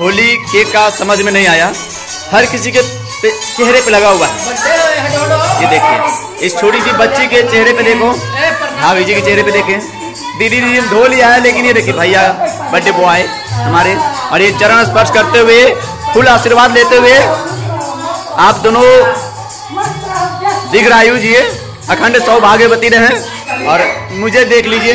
Holi cake का समझ में नहीं आया। हर किसी के चेहरे पे लगा हुआ है। ये देखिए, इस छोटी सी बच्ची के चेहरे पे देखो। भाभी जी के चेहरे पे देखें। दीदी दीदी धो लिया है लेकिन ये देखिए, भैया, बर्थडे बॉय हमारे। और ये चरण स्पर्श करते हुए, फुल आशीर्वाद लेते हुए, आप दोनों दीर्घायु जी, अखंड सौभाग्यवती रहे। और मुझे देख लीजिए